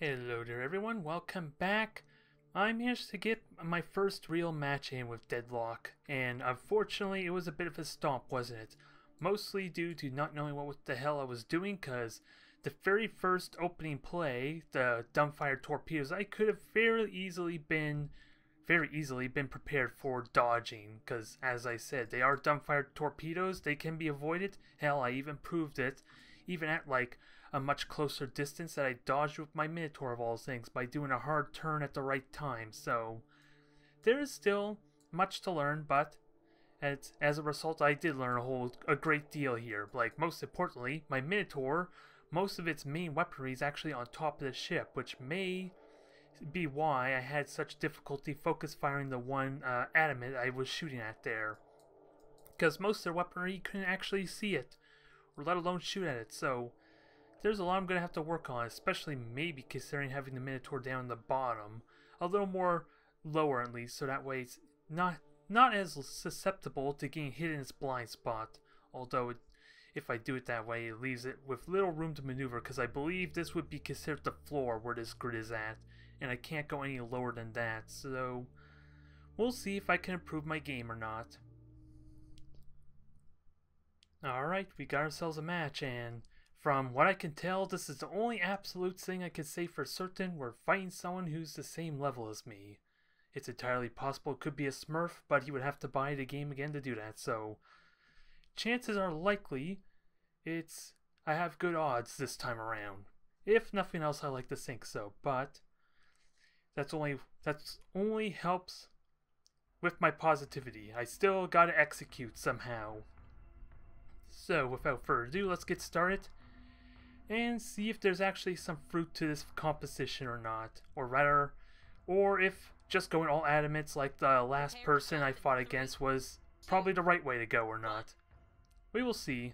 Hello there everyone, welcome back. I managed to get my first real match in with Deadlock, and unfortunately it was a bit of a stomp, wasn't it? Mostly due to not knowing what the hell I was doing, because the very first opening play, the dumbfire torpedoes, I could have very easily been very easily been prepared for dodging, because as I said, they are dumbfire torpedoes, they can be avoided. Hell, I even proved it, even at like a much closer distance that I dodged with my Minotaur of all things by doing a hard turn at the right time. So there is still much to learn, but as, as a result, I did learn a whole a great deal here. Like most importantly, my Minotaur, most of its main weaponry is actually on top of the ship, which may be why I had such difficulty focus firing the one uh, adamant I was shooting at there. Because most of their weaponry couldn't actually see it, or let alone shoot at it. So there's a lot I'm going to have to work on, especially maybe considering having the Minotaur down the bottom. A little more lower at least, so that way it's not not as susceptible to getting hit in its blind spot. Although it, if I do it that way, it leaves it with little room to maneuver because I believe this would be considered the floor where this grid is at. And I can't go any lower than that, so we'll see if I can improve my game or not. Alright, we got ourselves a match and from what I can tell, this is the only absolute thing I can say for certain we're fighting someone who's the same level as me. It's entirely possible it could be a smurf, but he would have to buy the game again to do that, so chances are likely it's I have good odds this time around. If nothing else, I like to think so, but that's only that's only helps with my positivity. I still gotta execute somehow. So without further ado, let's get started and see if there's actually some fruit to this composition or not. Or rather, or if just going all adamants like the last person I fought against was probably the right way to go or not. We will see.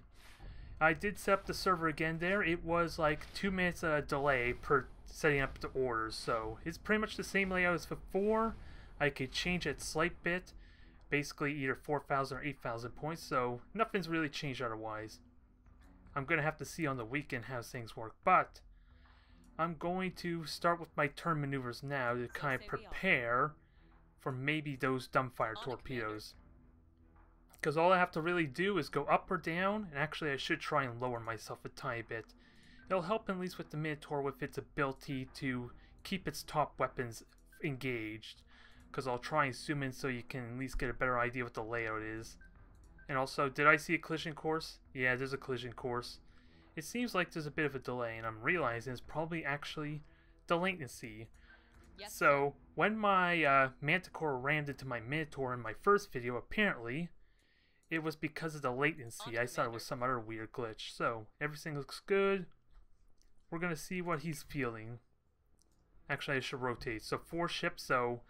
I did set up the server again there. It was like two minutes uh, delay per setting up the orders, so it's pretty much the same layout as before. I could change it slight bit, basically either 4,000 or 8,000 points, so nothing's really changed otherwise. I'm going to have to see on the weekend how things work. But I'm going to start with my turn maneuvers now to kind of prepare for maybe those dumbfire torpedoes. Because all I have to really do is go up or down, and actually I should try and lower myself a tiny bit. It'll help at least with the Minotaur with its ability to keep its top weapons engaged. Because I'll try and zoom in so you can at least get a better idea what the layout is. And also, did I see a collision course? Yeah, there's a collision course. It seems like there's a bit of a delay, and I'm realizing it's probably actually the latency. Yes. So, when my uh, Manticore rammed into my Minotaur in my first video, apparently, it was because of the latency. I thought it was some other weird glitch. So, everything looks good. We're going to see what he's feeling. Actually, I should rotate. So, four ships, so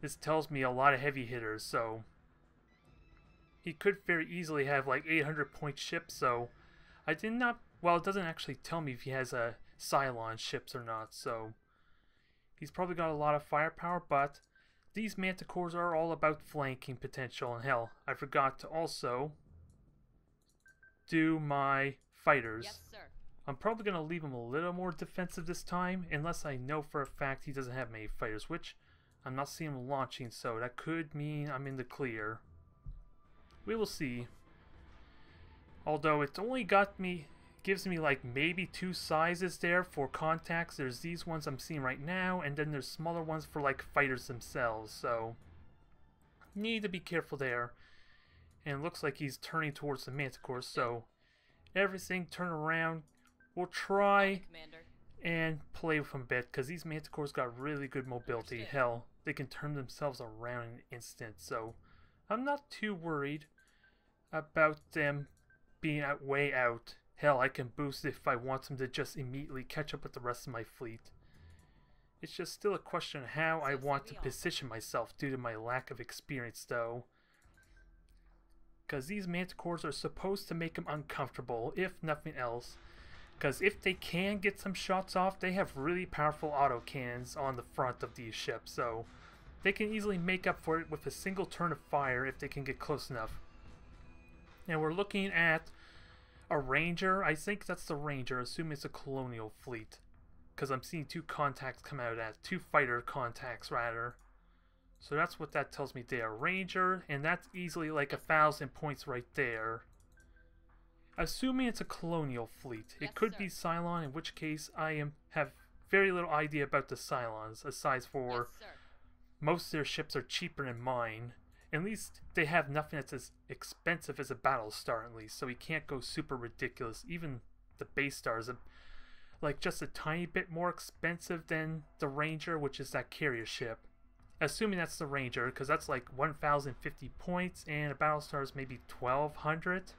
this tells me a lot of heavy hitters, so he could very easily have like 800 point ships, so I did not, well, it doesn't actually tell me if he has a Cylon ships or not, so he's probably got a lot of firepower, but these Manticores are all about flanking potential, and hell, I forgot to also do my fighters. Yes, sir. I'm probably going to leave him a little more defensive this time, unless I know for a fact he doesn't have many fighters, which I'm not seeing him launching, so that could mean I'm in the clear. We will see. Although it's only got me, gives me like maybe two sizes there for contacts. There's these ones I'm seeing right now, and then there's smaller ones for like fighters themselves. So, need to be careful there. And looks like he's turning towards the Manticore, so everything turn around. We'll try and play with him a bit, because these Manticores got really good mobility. Hell, they can turn themselves around in an instant, so I'm not too worried about them being way out. Hell, I can boost if I want them to just immediately catch up with the rest of my fleet. It's just still a question of how I want to position myself due to my lack of experience though. Because these manticores are supposed to make them uncomfortable, if nothing else. Because if they can get some shots off, they have really powerful autocannons on the front of these ships, so they can easily make up for it with a single turn of fire if they can get close enough. And we're looking at a Ranger. I think that's the Ranger. Assume it's a colonial fleet. because I'm seeing two contacts come out as two fighter contacts rather. So that's what that tells me they are Ranger, and that's easily like a thousand points right there. Assuming it's a colonial fleet. Yes, it could sir. be Cylon, in which case I am have very little idea about the Cylons, aside for Yes, most of their ships are cheaper than mine. At least they have nothing that's as expensive as a battle star, at least, so we can't go super ridiculous. Even the base star is a, like just a tiny bit more expensive than the Ranger, which is that carrier ship. Assuming that's the Ranger, because that's like 1,050 points, and a battle star is maybe 1,200.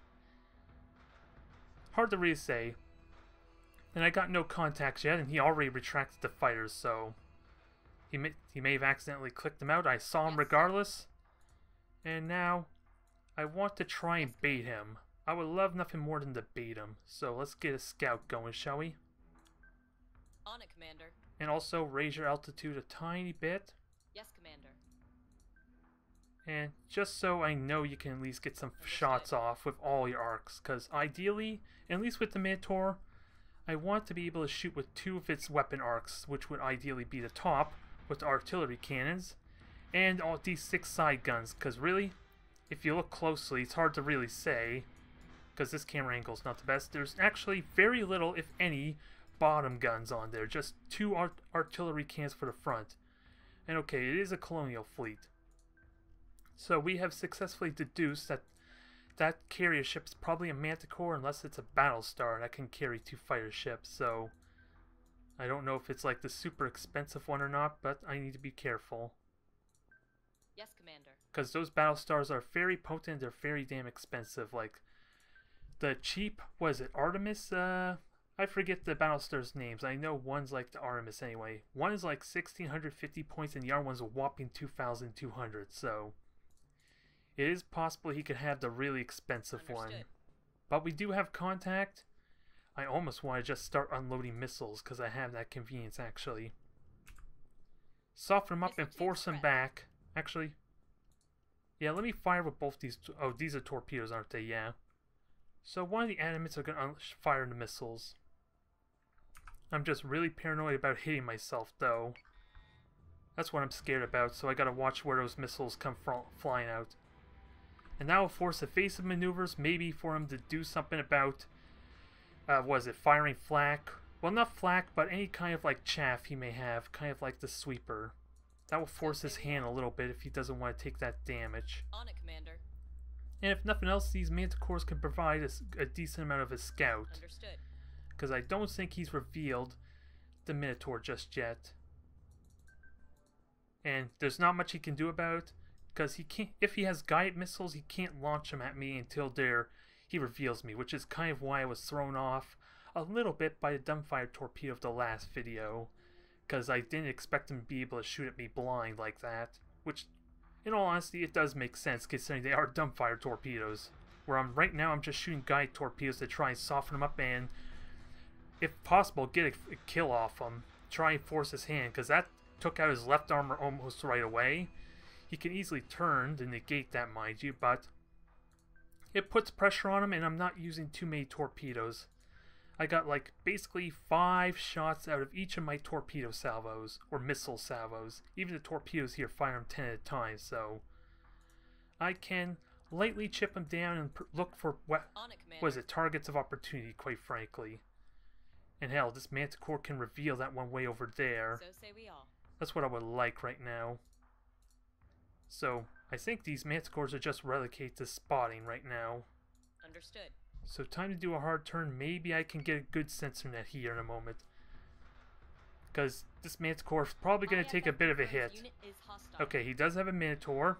Hard to really say. And I got no contacts yet, and he already retracted the fighters, so he may, he may have accidentally clicked them out. I saw him regardless. And now, I want to try and bait him. I would love nothing more than to bait him. So let's get a scout going, shall we? On it, Commander. And also raise your altitude a tiny bit. Yes, Commander. And just so I know you can at least get some Understood. shots off with all your arcs. Because ideally, at least with the Minotaur, I want to be able to shoot with two of its weapon arcs, which would ideally be the top with the artillery cannons, and all these six side guns. Because really, if you look closely, it's hard to really say, because this camera angle is not the best. There's actually very little, if any, bottom guns on there. Just two art- artillery cannons for the front. And okay, it is a colonial fleet. So we have successfully deduced that that carrier ship is probably a Manticore unless it's a battle star that can carry two fighter ships. So I don't know if it's like the super expensive one or not, but I need to be careful Yes, Commander. because those battle stars are very potent. They're very damn expensive. Like the cheap was it Artemis? Uh, I forget the battle stars names. I know one's like the Artemis anyway. One is like sixteen hundred fifty points, and the other one's a whopping two thousand two hundred. So it is possible he could have the really expensive one. But we do have contact. I almost want to just start unloading missiles because I have that convenience actually. Soften them up and force them back. Actually, yeah, let me fire with both these. Oh, these are torpedoes, aren't they? Yeah. So one of the adamants are going to fire the missiles. I'm just really paranoid about hitting myself, though. That's what I'm scared about, so I gotta watch where those missiles come flying out. And that will force evasive maneuvers, maybe for him to do something about, uh, was it firing flak? Well, not flak, but any kind of like chaff he may have, kind of like the sweeper. That will force his hand a little bit if he doesn't want to take that damage. On it, Commander. And if nothing else, these manticores can provide a decent amount of a scout. Understood. Because I don't think he's revealed the Minotaur just yet. And there's not much he can do about it. Because he can't, if he has guided missiles, he can't launch them at me until there he reveals me, which is kind of why I was thrown off a little bit by the dumbfire torpedo of the last video. Because I didn't expect him to be able to shoot at me blind like that. Which, in all honesty, it does make sense considering they are dumbfire torpedoes. Where I'm right now, I'm just shooting guide torpedoes to try and soften them up and if possible, get a, a kill off him. Try and force his hand, because that took out his left armor almost right away. He can easily turn to negate that, mind you, but it puts pressure on him, and I'm not using too many torpedoes. I got like basically five shots out of each of my torpedo salvos, or missile salvos. Even the torpedoes here fire them 10 at a time, so I can lightly chip them down and look for what On it, Commander. was it targets of opportunity, quite frankly. And hell, this Manticore can reveal that one way over there. So say we all. That's what I would like right now. So, I think these Manticores are just relegated to spotting right now. Understood. So time to do a hard turn. Maybe I can get a good sensor net here in a moment. Because this Manticore is probably going to take a bit of a hit. Unit is hostile. Okay, he does have a Minotaur.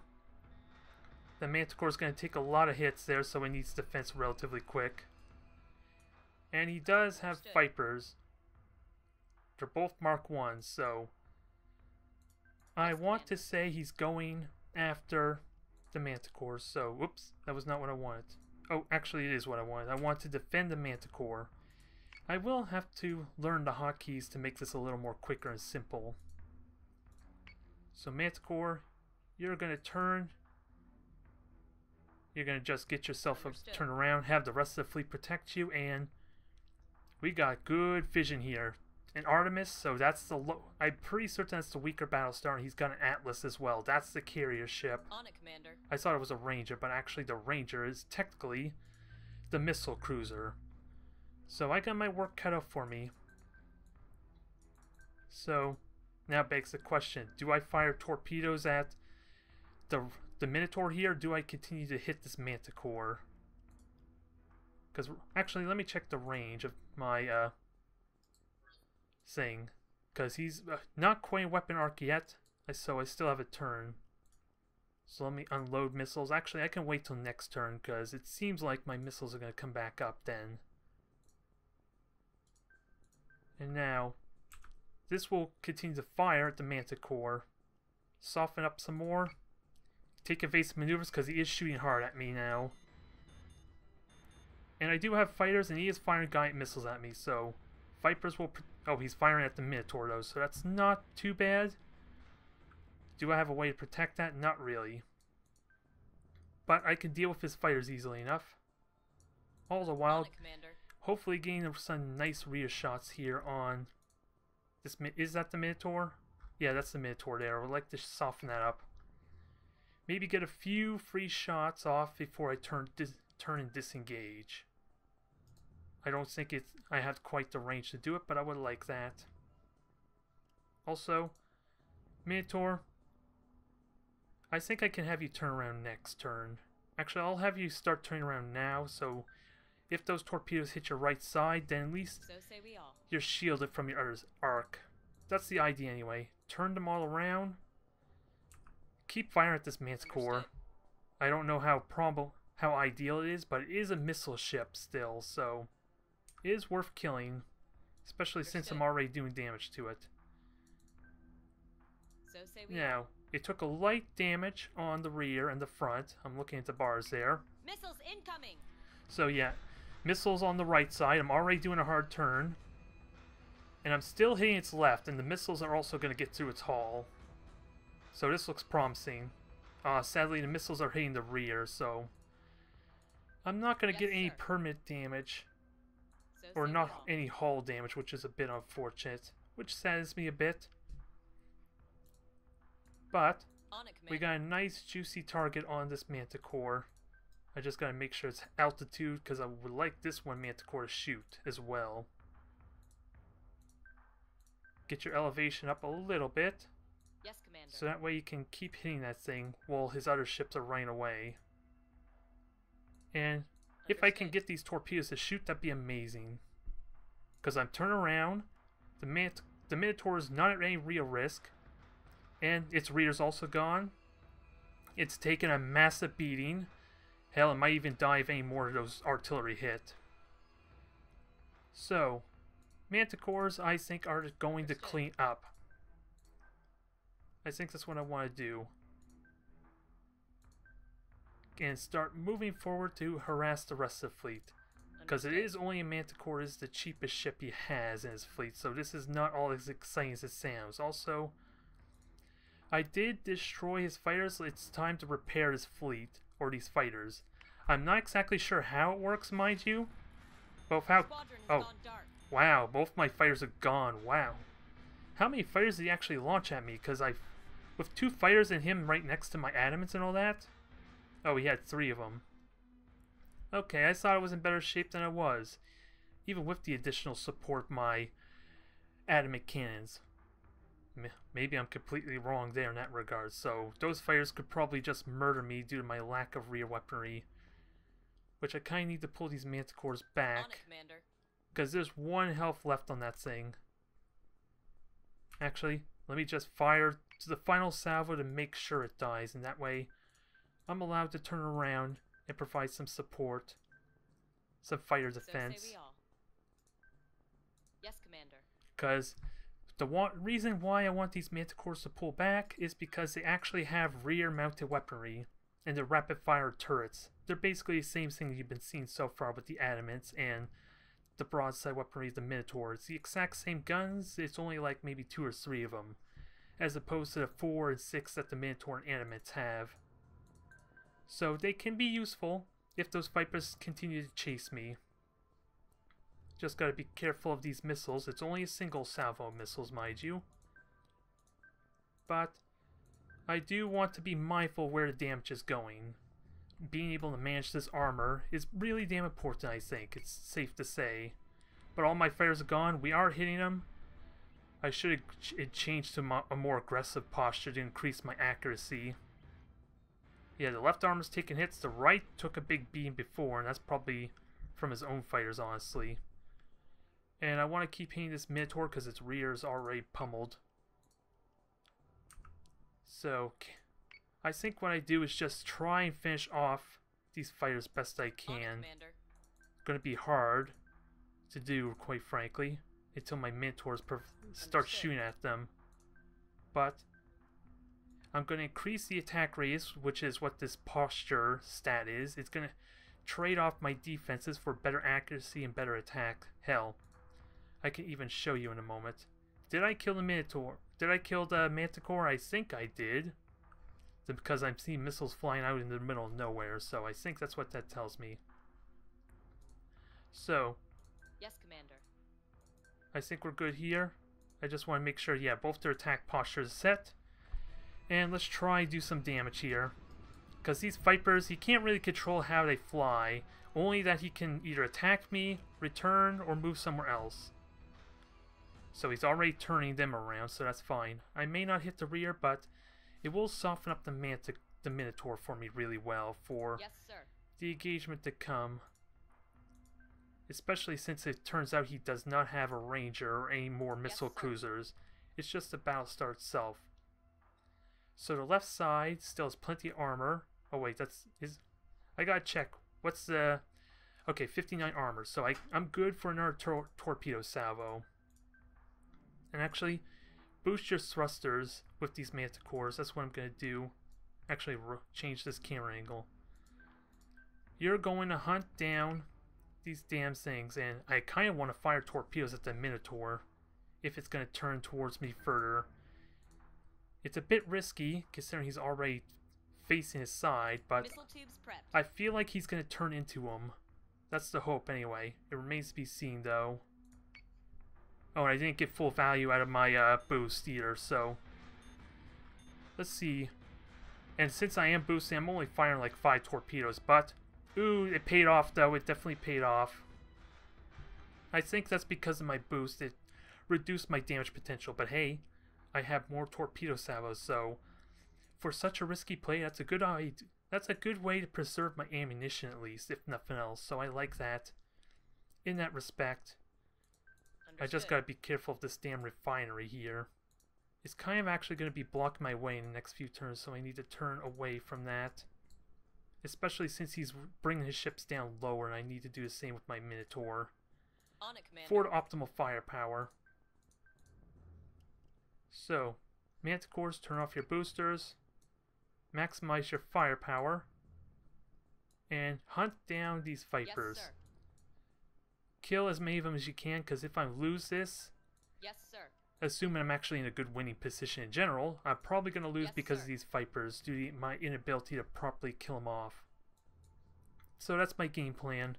The Manticore is going to take a lot of hits there, so he needs defense relatively quick. And he does have Understood. Vipers. They're both Mark 1s, so... I want to say he's going after the Manticores, so... Whoops, that was not what I wanted. Oh, actually it is what I wanted. I want to defend the Manticore. I will have to learn the hotkeys to make this a little more quicker and simple. So Manticore, you're going to turn. You're going to just get yourself a turn around, have the rest of the fleet protect you, and we got good vision here. An Artemis, so that's the low. I'm pretty certain that's the weaker Battlestar, and he's got an Atlas as well. That's the carrier ship. On it, Commander. I thought it was a Ranger, but actually the Ranger is technically the missile cruiser. So I got my work cut out for me. So now begs the question: Do I fire torpedoes at the the Minotaur here? Or do I continue to hit this Manticore? Because actually, let me check the range of my uh, thing. Because he's uh, not quite a weapon arc yet, so I still have a turn. So let me unload missiles. Actually, I can wait till next turn because it seems like my missiles are going to come back up then. And now, this will continue to fire at the Manticore. Soften up some more. Take evasive maneuvers because he is shooting hard at me now. And I do have fighters and he is firing giant missiles at me, so Vipers will... Oh, he's firing at the Minotaur though, so that's not too bad. Do I have a way to protect that? Not really. But I can deal with his fighters easily enough. All the while, it, Commander. hopefully getting some nice rear shots here on this. Is that the Minotaur? Yeah, that's the Minotaur there. I would like to soften that up. Maybe get a few free shots off before I turn turn and disengage. I don't think it's I have quite the range to do it, but I would like that. Also, Minotaur, I think I can have you turn around next turn. Actually, I'll have you start turning around now, so if those torpedoes hit your right side, then at least So say we all. you're shielded from your other's arc. That's the idea anyway. Turn them all around. Keep firing at this Manticore. I don't know how prob how ideal it is, but it is a missile ship still, so is worth killing, especially since I'm already doing damage to it. So say we. Now, it took a light damage on the rear and the front. I'm looking at the bars there. Missiles incoming. So yeah, missiles on the right side. I'm already doing a hard turn. And I'm still hitting its left, and the missiles are also going to get through its hull. So this looks promising. Uh, sadly, the missiles are hitting the rear, so... I'm not going to Yes, get any sir. permanent damage, So or not any hull damage, which is a bit unfortunate. Which saddens me a bit. But, we got a nice juicy target on this Manticore. I just gotta make sure it's altitude because I would like this one Manticore to shoot as well. Get your elevation up a little bit Yes, Commander. so that way you can keep hitting that thing while his other ships are running away. And if I can get these torpedoes to shoot, that'd be amazing. Because I'm turning around, the, Mant- the Minotaur is not at any real risk, and its rear's also gone. It's taken a massive beating. Hell, it might even die if any more of those artillery hit. So, Manticores, I think, are going to clean up. I think that's what I want to do. And start moving forward to harass the rest of the fleet. Because it is only a Manticore is the cheapest ship he has in his fleet, so this is not all as exciting as it sounds. Also, I did destroy his fighters, so it's time to repair his fleet, or these fighters. I'm not exactly sure how it works, mind you. Both how... Oh, wow, both my fighters are gone, wow. How many fighters did he actually launch at me? Because I... With two fighters and him right next to my adamants and all that? Oh, he had three of them. Okay, I thought I was in better shape than I was. Even with the additional support my adamant cannons. Maybe I'm completely wrong there in that regard, so those fighters could probably just murder me due to my lack of rear weaponry. Which I kinda need to pull these manticores On back. it, Commander. Because there's one health left on that thing. Actually, let me just fire to the final salvo to make sure it dies, and that way I'm allowed to turn around and provide some support. Some fighter defense. all. Yes, Commander. Because the reason why I want these manticores to pull back is because they actually have rear mounted weaponry and they're rapid fire turrets. They're basically the same thing you've been seeing so far with the adamants and the broadside weaponry of the Minotaur. It's the exact same guns, it's only like maybe two or three of them, as opposed to the four and six that the Minotaur and adamants have. So they can be useful if those Vipers continue to chase me. Just gotta be careful of these missiles. It's only a single salvo of missiles, mind you. But I do want to be mindful where the damage is going. Being able to manage this armor is really damn important, I think. It's safe to say. But all my fires are gone. We are hitting them. I should have changed to a more aggressive posture to increase my accuracy. Yeah, the left arm is taking hits. The right took a big beam before, and that's probably from his own fighters, honestly. And I want to keep hitting this Minotaur because its rear is already pummeled. So, I think what I do is just try and finish off these fighters best I can. It's going to be hard to do, quite frankly, until my Minotaurs start shooting at them. But I'm going to increase the attack radius, which is what this posture stat is. It's going to trade off my defenses for better accuracy and better attack. Hell, I can even show you in a moment. Did I kill the Minotaur? Did I kill the Manticore? I think I did. Because I'm seeing missiles flying out in the middle of nowhere, so I think that's what that tells me. So. Yes, Commander. I think we're good here. I just want to make sure, yeah, both their attack postures set. And let's try do some damage here. Because these Vipers, he can't really control how they fly. Only that he can either attack me, return, or move somewhere else. So he's already turning them around, so that's fine. I may not hit the rear, but it will soften up the, Mantic, the Minotaur for me really well for yes, the engagement to come. Especially since it turns out he does not have a Ranger or any more missile cruisers. It's just the Battlestar itself. So the left side still has plenty of armor. Oh wait, that's is I gotta check. What's the okay? 59 armor. So I I'm good for another tor torpedo salvo. And actually, boost your thrusters with these manticores. That's what I'm gonna do. Actually, change this camera angle. You're going to hunt down these damn things, and I kind of want to fire torpedoes at the Minotaur if it's going to turn towards me further. It's a bit risky, considering he's already facing his side, but I feel like he's going to turn into him. That's the hope, anyway. It remains to be seen, though. Oh, and I didn't get full value out of my uh, boost either, so... Let's see. And since I am boosting, I'm only firing like 5 torpedoes, but... Ooh, it paid off, though. It definitely paid off. I think that's because of my boost. It reduced my damage potential, but hey, I have more torpedo salvos, so for such a risky play, that's a good that's a good way to preserve my ammunition at least, if nothing else. So I like that. In that respect, Understood. I just gotta be careful of this damn refinery here. It's kind of actually going to be blocking my way in the next few turns, so I need to turn away from that. Especially since he's bringing his ships down lower, and I need to do the same with my Minotaur. On it, Commander. For optimal firepower. So, Manticores, turn off your boosters, maximize your firepower, and hunt down these Vipers. Yes, Kill as many of them as you can, because if I lose this, yes, sir. assuming I'm actually in a good winning position in general, I'm probably going to lose yes, because sir. of these Vipers due to my inability to properly kill them off. So that's my game plan.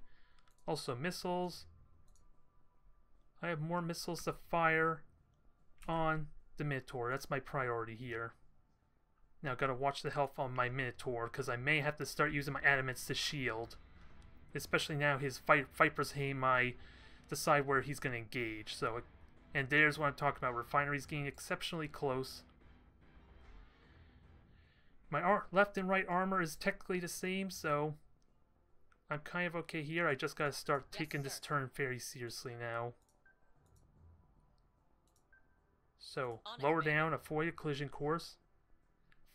Also, missiles. I have more missiles to fire on the Minotaur. That's my priority here. Now, gotta watch the health on my Minotaur, because I may have to start using my Adamants to shield. Especially now his fight, Viper's Aim, I decide where he's gonna engage. So, And there's what I'm talking about. Refineries getting exceptionally close. My left and right armor is technically the same, so I'm kind of okay here. I just gotta start taking this turn very seriously now. So, lower down, a collision course.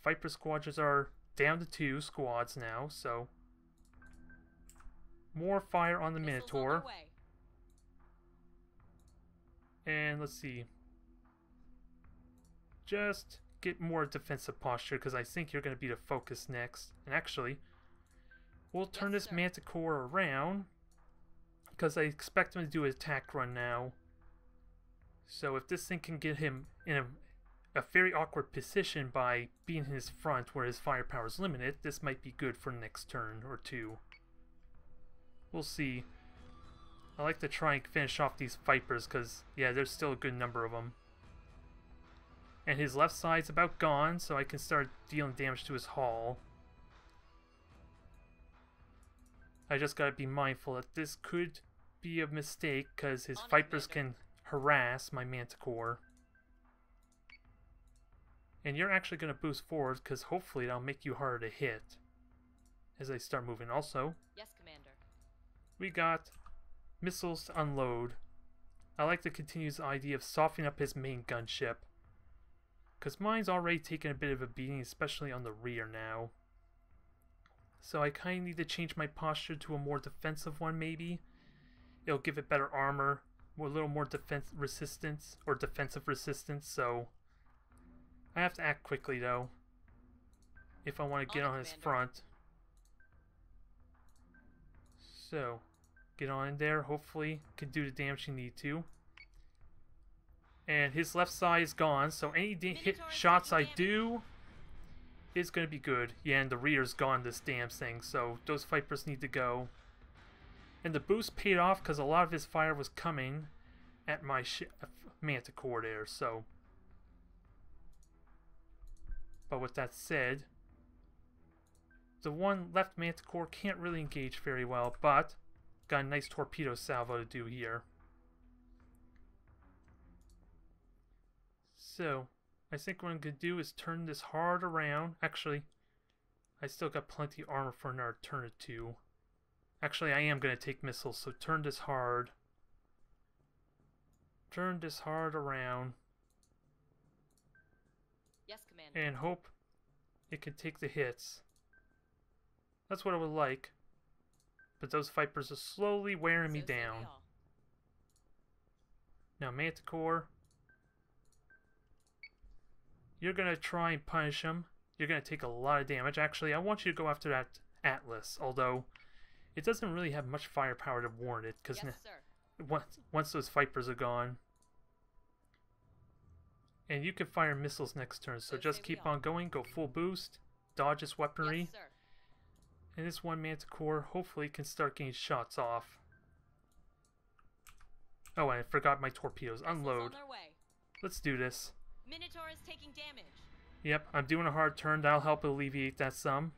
Viper squadrons are down to two squads now, so... More fire on the Minotaur. And let's see. Just get more defensive posture, because I think you're going to be the focus next. And actually, we'll turn Yes, this sir. Manticore around, because I expect him to do an attack run now. So if this thing can get him in a, a very awkward position by being in his front where his firepower is limited, this might be good for next turn or two. We'll see. I like to try and finish off these Vipers because, yeah, there's still a good number of them. And his left side's about gone, so I can start dealing damage to his hull. I just gotta be mindful that this could be a mistake because his Vipers can harass my Manticore. And you're actually gonna boost forward because hopefully that'll make you harder to hit as I start moving. Also, Yes, Commander. we got missiles to unload. I like to continue the idea of softening up his main gunship. Because mine's already taken a bit of a beating, especially on the rear now. So I kind of need to change my posture to a more defensive one, maybe. It'll give it better armor, a little more defense resistance, or defensive resistance, so... I have to act quickly, though. If I want to get On on his front. So, get on in there. Hopefully, can do the damage you need to. And his left side is gone, so any hit shots I do is going to be good. Yeah, and the rear's gone this damn thing, so those Vipers need to go. And the boost paid off because a lot of his fire was coming at my Manticore there, so. But with that said, the one left Manticore can't really engage very well, but got a nice torpedo salvo to do here. So, I think what I'm going to do is turn this hard around. Actually, I still got plenty of armor for another turn or two. Actually, I am going to take missiles, so turn this hard. Turn this hard around Yes, Commander. and hope it can take the hits. That's what I would like. But those Vipers are slowly wearing me So we down. Now, Manticore, you're going to try and punish him. You're going to take a lot of damage. Actually, I want you to go after that Atlas, although it doesn't really have much firepower to warrant it, because Yes, once, once those Vipers are gone. And you can fire missiles next turn, so So just keep on going, go full boost, dodge his weaponry, Yes, and this one Manticore hopefully can start getting shots off. Oh, and I forgot my torpedoes. Missiles Unload. On their way. Let's do this. Minotaur is taking damage. Yep, I'm doing a hard turn. That'll help alleviate that some.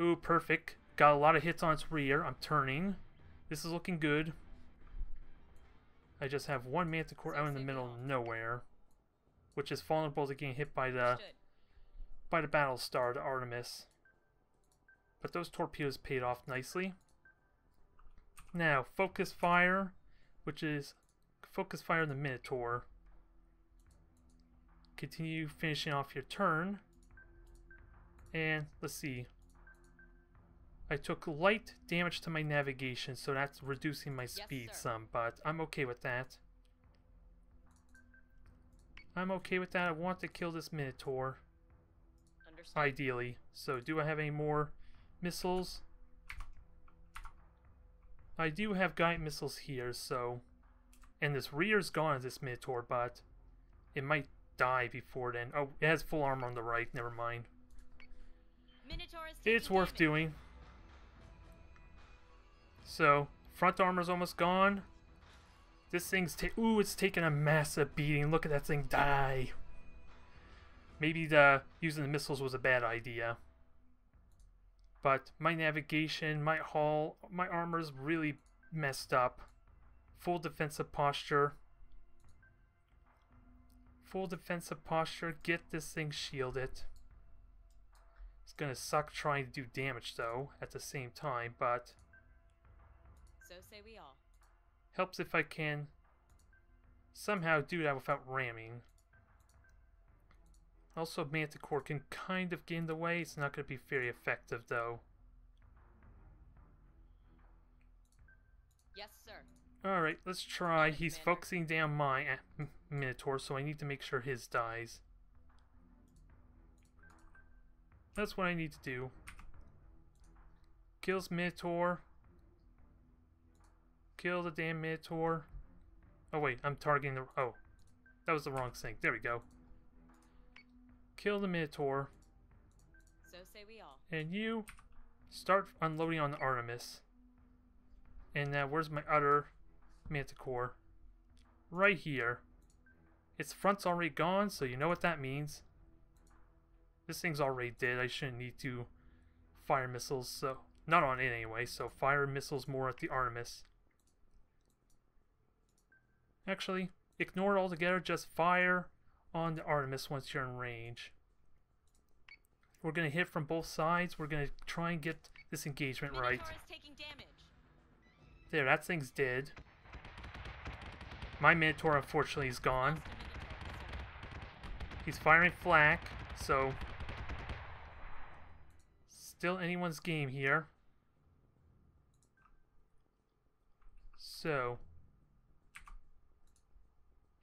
Ooh, perfect. Got a lot of hits on its rear. I'm turning. This is looking good. I just have one Manticore out in the middle of nowhere, which is vulnerable to getting hit by the by the battle star, the Artemis. But those torpedoes paid off nicely. Now, focus fire, which is focus fire on the Minotaur. Continue finishing off your turn. And let's see. I took light damage to my navigation, so that's reducing my speed sir. some, but I'm okay with that. I'm okay with that. I want to kill this Minotaur Understood. ideally. So do I have any more missiles? I do have guide missiles here, so and this rear's gone of this Minotaur, but it might die before then. Oh, it has full armor on the right, never mind. Minotaur is It's worth damage. doing. So, front armor's almost gone. This thing's ta- ooh, it's taking a massive beating. Look at that thing die. Maybe the using the missiles was a bad idea. But my navigation, my hull, my armor's really messed up. Full defensive posture. Full defensive posture. Get this thing shielded. It's gonna suck trying to do damage though at the same time, but So say we all. helps if I can somehow do that without ramming. Also, Manticore can kind of get in the way. It's not going to be very effective though. Yes, sir. Alright, let's try. He's focusing down my uh, Minotaur, so I need to make sure his dies. That's what I need to do. Kills Minotaur. Kill the damn Minotaur. Oh wait, I'm targeting the... Oh. That was the wrong thing. There we go. Kill the Minotaur. So say we all. And you start unloading on the Artemis. And now, where's my other Manticore? Right here. Its front's already gone, so you know what that means. This thing's already dead. I shouldn't need to fire missiles, so... Not on it anyway, so fire missiles more at the Artemis. Actually, ignore it altogether. Just fire on the Artemis once you're in range. We're going to hit from both sides. We're going to try and get this engagement right. Minotaur is taking damage. There, that thing's dead. My Minotaur, unfortunately, is gone. Lost a Minotaur. He's firing flak, so... Still anyone's game here. So...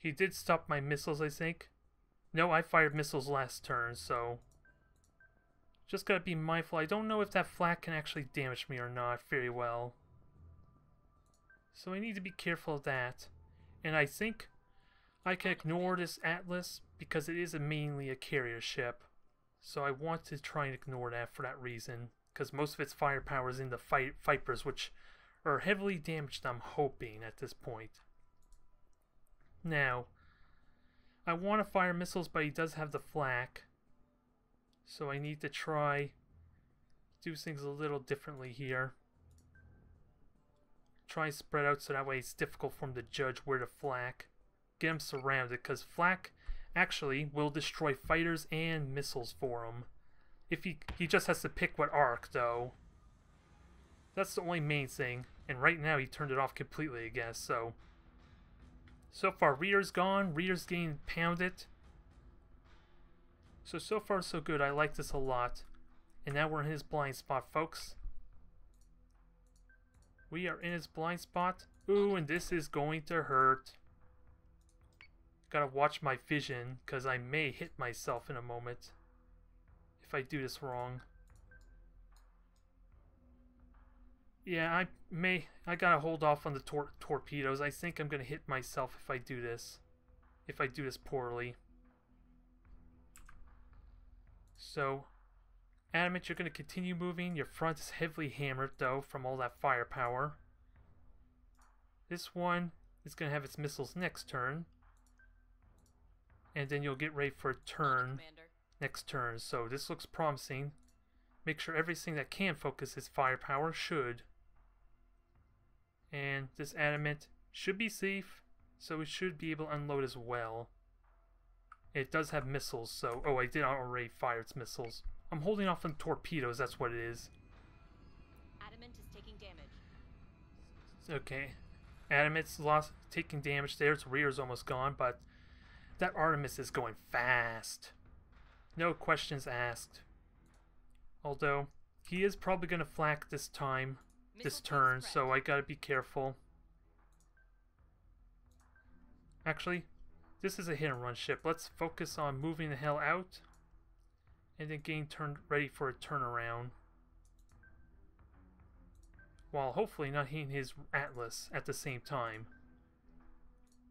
He did stop my missiles, I think. No, I fired missiles last turn, so... Just gotta be mindful. I don't know if that flak can actually damage me or not very well. So I need to be careful of that. And I think I can ignore this Atlas because it is a mainly a carrier ship. So I want to try and ignore that for that reason. Because most of its firepower is in the fight Vipers, which are heavily damaged, I'm hoping, at this point. Now, I want to fire missiles, but he does have the flak. So I need to try do things a little differently here. Try spread out so that way it's difficult for him to judge where to flak. Get him surrounded, because flak actually will destroy fighters and missiles for him. If he he just has to pick what arc though. That's the only main thing. And right now he turned it off completely, I guess, so so far reader's gone, reader's getting pounded. So so far so good. I like this a lot. And now we're in his blind spot, folks. We are in his blind spot. Ooh, and this is going to hurt. Gotta watch my vision, because I may hit myself in a moment. If I do this wrong. Yeah, I may... I gotta hold off on the tor torpedoes. I think I'm gonna hit myself if I do this. If I do this poorly. So, Adamant, you're going to continue moving. Your front is heavily hammered, though, from all that firepower. This one is going to have its missiles next turn. And then you'll get ready for a turn Commander. next turn. So this looks promising. Make sure everything that can focus its firepower should. And this adamant should be safe, so it should be able to unload as well. It does have missiles, so... Oh, I did already fire its missiles. I'm holding off on torpedoes, that's what it is. Adamant is taking damage. Okay. Adamant's lost, taking damage there. Its rear is almost gone, but that Artemis is going fast. No questions asked. Although, he is probably going to flak this time, this turn, so I gotta be careful. Actually, this is a hit and run ship. Let's focus on moving the hell out and then getting turned ready for a turnaround. While hopefully not hitting his Atlas at the same time.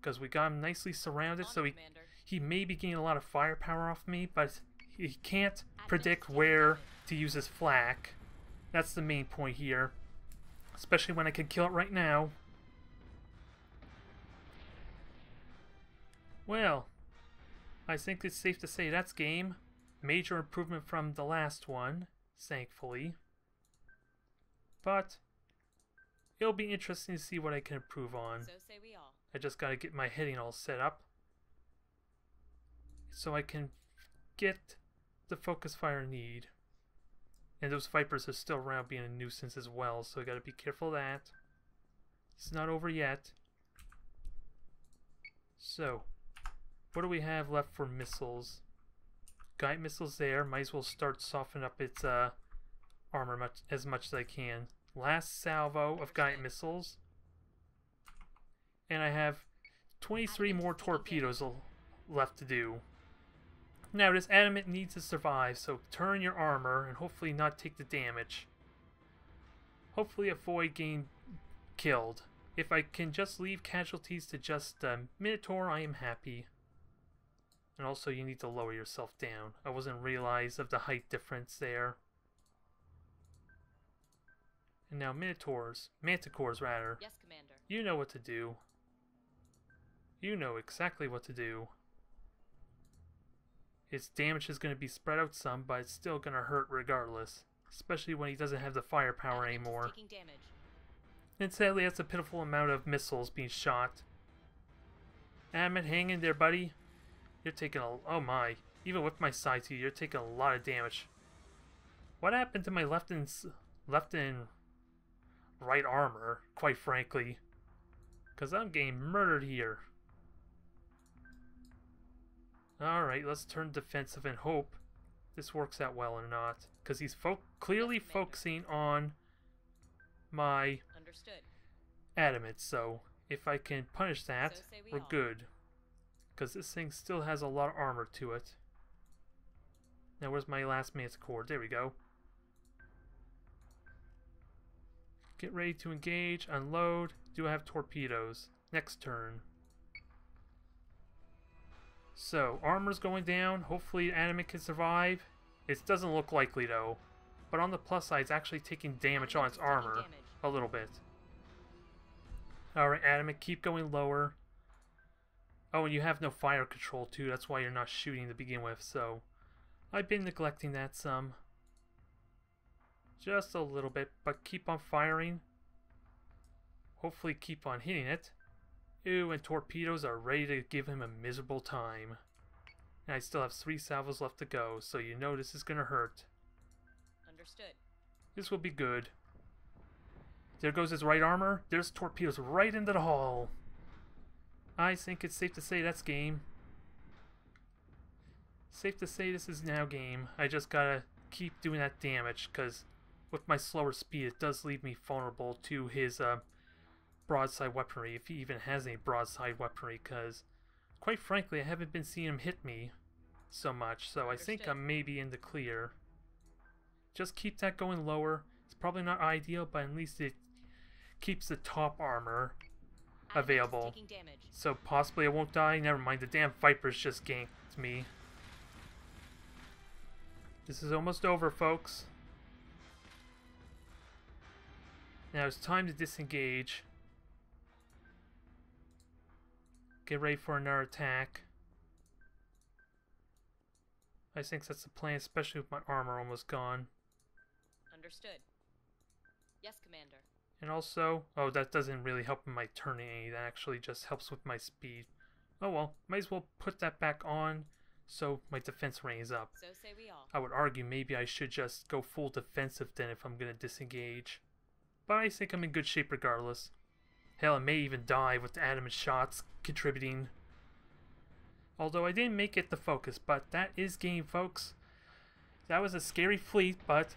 Because we got him nicely surrounded, On so he, Commander. he may be getting a lot of firepower off me, but he can't predict where to use his flak. That's the main point here. Especially when I can kill it right now. Well, I think it's safe to say that's game. Major improvement from the last one, thankfully. But it'll be interesting to see what I can improve on. So say we all. I just gotta get my heading all set up so I can get the focus fire I need. And those vipers are still around being a nuisance as well, so I gotta be careful of that. It's not over yet. So, what do we have left for missiles? Guide missiles there. Might as well start softening up its uh, armor much, as much as I can. Last salvo of guide missiles. And I have 23 more torpedoes left to do. Now, this adamant needs to survive, so turn your armor and hopefully not take the damage. Hopefully avoid getting killed. If I can just leave casualties to just uh, Minotaur, I am happy. And also, you need to lower yourself down. I wasn't realize of the height difference there. And now Minotaurs, Manticores rather. Yes, Commander. You know what to do. You know exactly what to do. Its damage is going to be spread out some, but it's still going to hurt regardless. Especially when he doesn't have the firepower anymore. And sadly, that's a pitiful amount of missiles being shot. Adamant, hang in there, buddy. You're taking a... Oh my. Even with my side to you, you're taking a lot of damage. What happened to my left and... Left and... Right armor, quite frankly. Because I'm getting murdered here. Alright, let's turn defensive and hope this works out well or not. Because he's fo clearly Commander. focusing on my Understood. adamant, so if I can punish that, So we we're all. good. Because this thing still has a lot of armor to it. Now, where's my last manticore? There we go. Get ready to engage, unload. Do I have torpedoes? Next turn. So, armor's going down. Hopefully, Adamant can survive. It doesn't look likely, though. But on the plus side, it's actually taking damage on its armor. A little bit. Alright, Adamant, keep going lower. Oh, and you have no fire control, too. That's why you're not shooting to begin with, so... I've been neglecting that some. Just a little bit, but keep on firing. Hopefully keep on hitting it. Ooh, and torpedoes are ready to give him a miserable time. And I still have three salvos left to go, so you know this is gonna hurt. Understood. This will be good. There goes his right armor. There's torpedoes right into the hull. I think it's safe to say that's game. Safe to say this is now game. I just gotta keep doing that damage, because with my slower speed, it does leave me vulnerable to his uh, broadside weaponry, if he even has any broadside weaponry, because, quite frankly, I haven't been seeing him hit me so much, so I think I'm maybe in the clear. Just keep that going lower. It's probably not ideal, but at least it keeps the top armor available. So possibly I won't die. Never mind, the damn Vipers just ganked me. This is almost over, folks. Now it's time to disengage. Get ready for another attack. I think that's the plan, especially with my armor almost gone. Understood. Yes, Commander. And also, oh, that doesn't really help in my turning any. That actually just helps with my speed. Oh well, might as well put that back on so my defense rating is up. So say we all. I would argue maybe I should just go full defensive then if I'm gonna disengage. But I think I'm in good shape regardless. Hell, I may even die with the adamant shots contributing. Although I didn't make it the focus, but that is game, folks. That was a scary fleet, but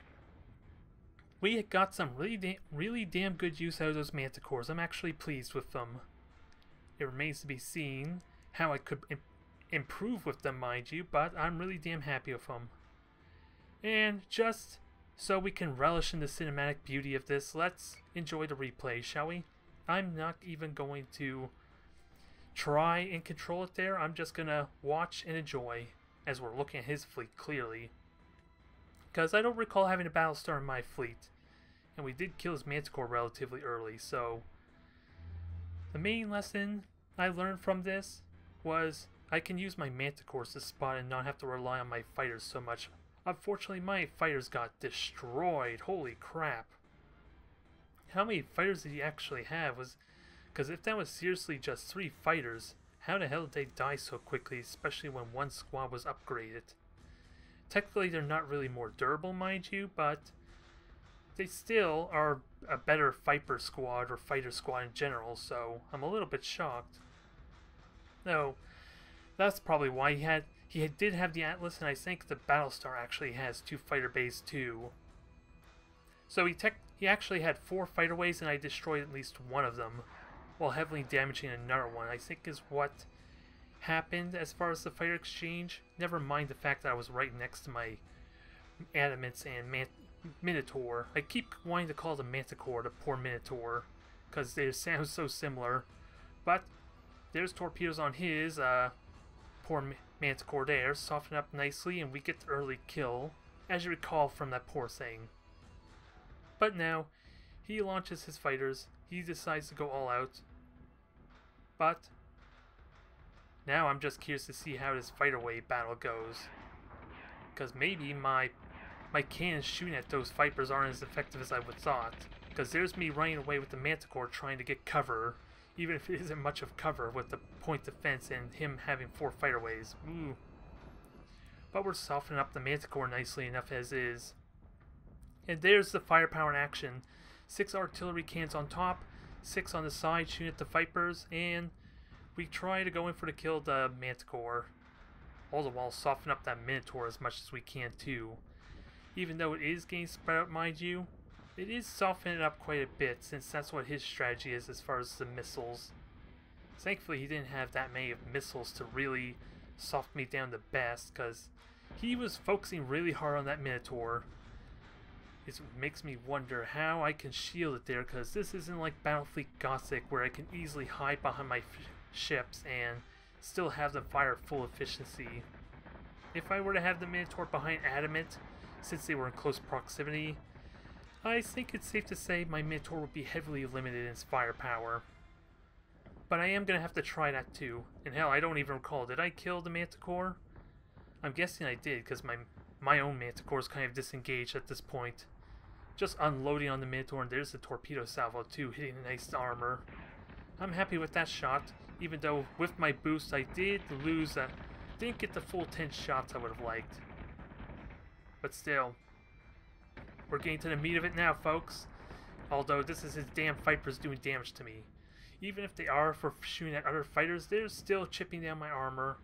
we got some really, da- really damn good use out of those manticores. I'm actually pleased with them. It remains to be seen how I could im- improve with them, mind you, but I'm really damn happy with them. And just so we can relish in the cinematic beauty of this, let's enjoy the replay, shall we? I'm not even going to try and control it there. I'm just gonna watch and enjoy as we're looking at his fleet clearly. Because I don't recall having a Battlestar in my fleet. And we did kill his Manticore relatively early, so... The main lesson I learned from this was I can use my Manticores to spot and not have to rely on my fighters so much. Unfortunately, my fighters got destroyed. Holy crap. How many fighters did he actually have? Was Because if that was seriously just three fighters, how the hell did they die so quickly, especially when one squad was upgraded? Technically, they're not really more durable, mind you, but they still are a better Viper squad or fighter squad in general, so I'm a little bit shocked. No, that's probably why he had he did have the Atlas, and I think the Battlestar actually has two fighter bays too. So he tech he actually had four fighter ways, and I destroyed at least one of them, while heavily damaging another one. I think is what happened as far as the fire exchange. Never mind the fact that I was right next to my Adamants and Man- Minotaur. I keep wanting to call the Manticore the poor Minotaur, because they sound so similar. But there's torpedoes on his uh, poor Ma- Manticore there, soften up nicely, and we get the early kill, as you recall from that poor thing. But now, He launches his fighters. He decides to go all out. But now I'm just curious to see how this fighter wave battle goes. Because maybe my my cannons shooting at those Vipers aren't as effective as I would thought. Because there's me running away with the Manticore trying to get cover, even if it isn't much of cover with the point defense and him having four fighter waves. Ooh. But we're softening up the Manticore nicely enough as is. And there's the firepower in action. Six artillery cans on top, six on the side shooting at the Vipers, and we try to go in for the kill the Manticore. All the while soften up that Minotaur as much as we can too. Even though it is getting spread out, mind you, it is softening up quite a bit since that's what his strategy is as far as the missiles. Thankfully he didn't have that many missiles to really soften me down the best because he was focusing really hard on that Minotaur. It makes me wonder how I can shield it there because this isn't like Battlefleet Gothic where I can easily hide behind my ships and still have them fire full efficiency. If I were to have the Minotaur behind Adamant, since they were in close proximity, I think it's safe to say my Minotaur would be heavily limited in its firepower. But I am going to have to try that too. And hell, I don't even recall, did I kill the Manticore? I'm guessing I did, because my, my own Manticore is kind of disengaged at this point. Just unloading on the Minotaur, and there's the torpedo salvo too, hitting the nice armor. I'm happy with that shot, even though with my boost I did lose, uh, didn't get the full 10 shots I would have liked. But still, we're getting to the meat of it now, folks. Although this is his damn Vipers doing damage to me. Even if they are for shooting at other fighters, they're still chipping down my armor.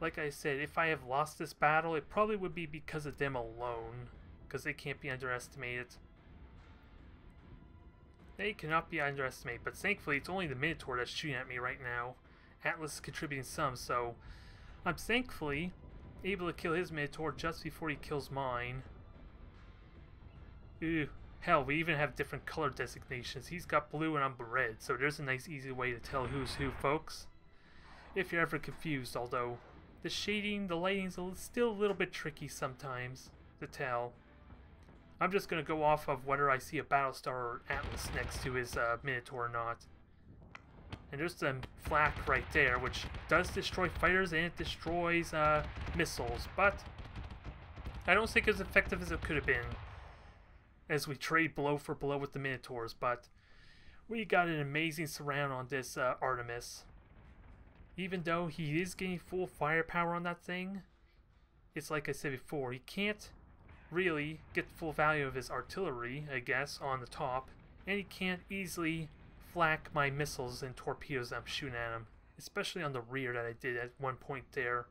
Like I said, if I have lost this battle, it probably would be because of them alone. Because they can't be underestimated. They cannot be underestimated, but thankfully it's only the Minotaur that's shooting at me right now. Atlas is contributing some, so I'm thankfully able to kill his Minotaur just before he kills mine. Ew. Hell, we even have different color designations. He's got blue and I'm red, so there's a nice easy way to tell who's who, folks. If you're ever confused, although the shading, the lighting's still a little bit tricky sometimes to tell. I'm just going to go off of whether I see a Battlestar or Atlas next to his uh, Minotaur or not. And there's the flak right there, which does destroy fighters and it destroys uh, missiles, but I don't think as effective as it could have been as we trade blow for blow with the Minotaurs, but we got an amazing surround on this uh, Artemis. Even though he is getting full firepower on that thing, it's like I said before, he can't really get the full value of his artillery, I guess, on the top, and he can't easily flak my missiles and torpedoes I'm shooting at him, especially on the rear that I did at one point there.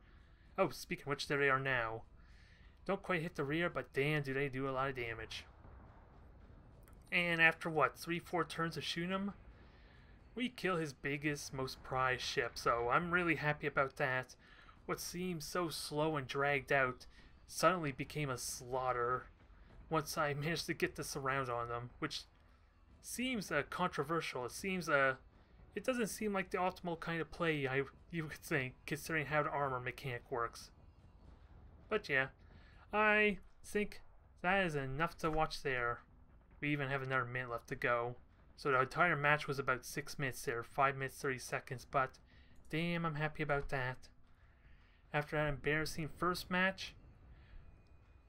Oh, speaking of which, there they are now. Don't quite hit the rear, but damn, do they do a lot of damage. And after what, three, four turns of shooting him, we kill his biggest, most prized ship, so I'm really happy about that. What seemed so slow and dragged out suddenly became a slaughter once I managed to get the surround on them, which seems uh, controversial. It seems uh, it doesn't seem like the optimal kind of play I you would think, considering how the armor mechanic works. But yeah, I think that is enough to watch there. We even have another minute left to go. So the entire match was about 6 minutes there, 5 minutes 30 seconds, but damn, I'm happy about that. After that embarrassing first match,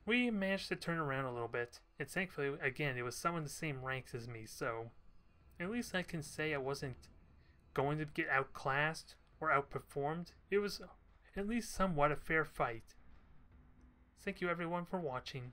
we managed to turn around a little bit. And thankfully, again, it was someone the same ranks as me, so at least I can say I wasn't going to get outclassed or outperformed. It was at least somewhat a fair fight. Thank you everyone for watching.